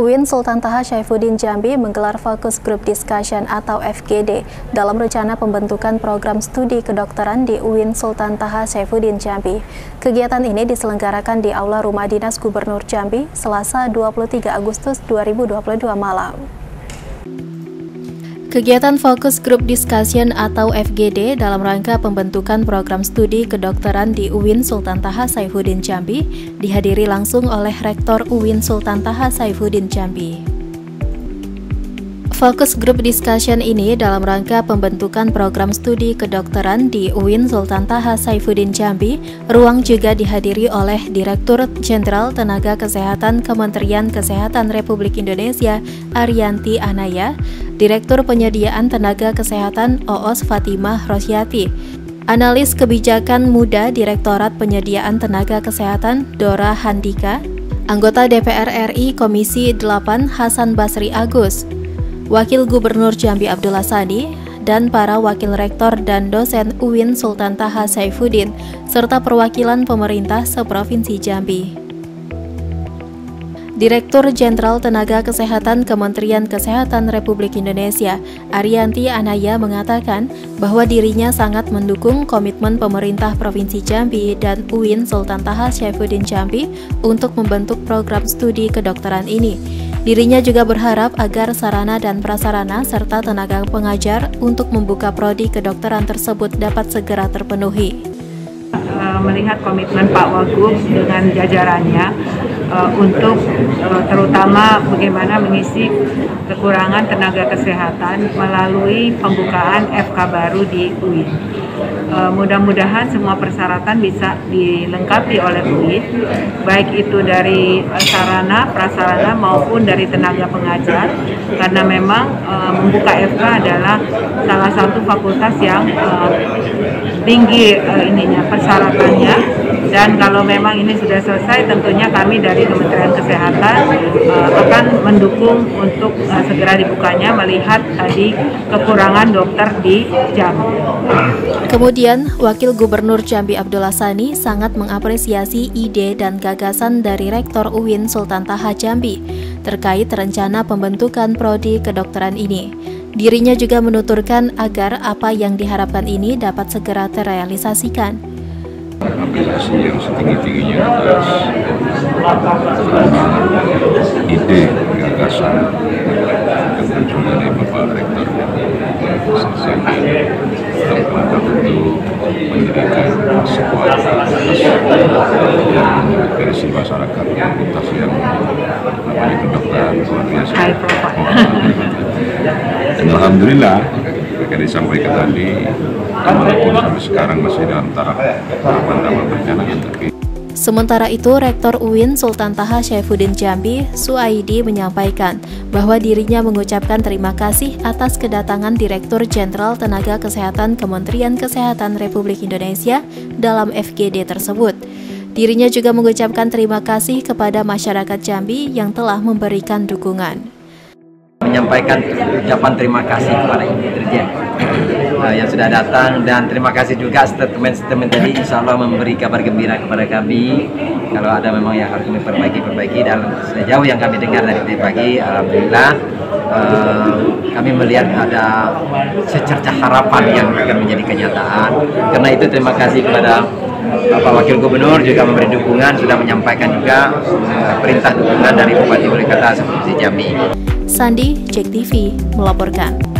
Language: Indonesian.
UIN Sultan Taha Syaifuddin Jambi menggelar Focus Group Discussion atau FGD dalam rencana pembentukan program studi kedokteran di UIN Sultan Taha Syaifuddin Jambi. Kegiatan ini diselenggarakan di Aula Rumah Dinas Gubernur Jambi Selasa 23 Agustus 2022 malam. Kegiatan Fokus Group Discussion atau FGD dalam rangka pembentukan program studi kedokteran di UIN Sultan Taha Saifuddin Jambi dihadiri langsung oleh Rektor UIN Sultan Taha Saifuddin Jambi. Fokus Group Discussion ini dalam rangka pembentukan program studi kedokteran di UIN Sultan Taha Saifuddin Jambi, ruang juga dihadiri oleh Direktur Jenderal Tenaga Kesehatan Kementerian Kesehatan Republik Indonesia, Arianti Anaya, Direktur Penyediaan Tenaga Kesehatan OOS Fatimah Rosyati, Analis Kebijakan Muda Direktorat Penyediaan Tenaga Kesehatan Dora Handika, Anggota DPR RI Komisi 8 Hasan Basri Agus, Wakil Gubernur Jambi Abdullah Sani, dan para wakil rektor dan dosen UIN Sultan Taha Saifuddin, serta perwakilan pemerintah seprovinsi Jambi. Direktur Jenderal Tenaga Kesehatan Kementerian Kesehatan Republik Indonesia, Arianti Anaya mengatakan bahwa dirinya sangat mendukung komitmen pemerintah Provinsi Jambi dan UIN Sultan Taha Syaifuddin Jambi untuk membentuk program studi kedokteran ini. Dirinya juga berharap agar sarana dan prasarana serta tenaga pengajar untuk membuka prodi kedokteran tersebut dapat segera terpenuhi. Melihat komitmen Pak Wagub dengan jajarannya uh, untuk uh, terutama bagaimana mengisi kekurangan tenaga kesehatan melalui pembukaan FK baru di UIN. Uh, mudah-mudahan semua persyaratan bisa dilengkapi oleh UIN, baik itu dari sarana, prasarana maupun dari tenaga pengajar, karena memang uh, membuka FK adalah salah satu fakultas yang uh, tinggi uh, ininya persyaratannya dan kalau memang ini sudah selesai tentunya kami dari Kementerian Kesehatan uh, akan mendukung untuk uh, segera dibukanya melihat tadi kekurangan dokter di Jambi. Kemudian, Wakil Gubernur Jambi Abdullah Sani sangat mengapresiasi ide dan gagasan dari Rektor UIN Sultan Taha Jambi terkait rencana pembentukan prodi kedokteran ini. Dirinya juga menuturkan agar apa yang diharapkan ini dapat segera terrealisasikan apresiasi yang setinggi-tingginya atas. Ide gagasan yang muncul dari Bapak Rektor. Dalam rangka untuk mendirikan sebuah yang berisi masyarakat fakultas yang namanya kedokteran luar biasa. Dan Alhamdulillah, mereka disampaikan tadi walaupun sampai sekarang masih dalam tahap tahapan-tahapan perencanaan terkait. Sementara itu, Rektor UIN Sultan Taha Syaifuddin Jambi, Suaidi menyampaikan bahwa dirinya mengucapkan terima kasih atas kedatangan Direktur Jenderal Tenaga Kesehatan Kementerian Kesehatan Republik Indonesia dalam FGD tersebut. Dirinya juga mengucapkan terima kasih kepada masyarakat Jambi yang telah memberikan dukungan. Menyampaikan ucapan terima kasih kepada Ibu Dirjen uh, yang sudah datang dan terima kasih juga statement-statement tadi insya Allah memberi kabar gembira kepada kami. Kalau ada memang yang harus kami perbaiki perbaiki dan sejauh yang kami dengar dari tadi pagi Alhamdulillah. Uh, kami melihat ada secercah harapan yang akan menjadi kenyataan. Karena itu terima kasih kepada Bapak Wakil Gubernur juga memberi dukungan sudah menyampaikan juga uh, perintah dukungan dari Bupati Wali Kota seperti Jambi. Sandi, Cek TV, melaporkan.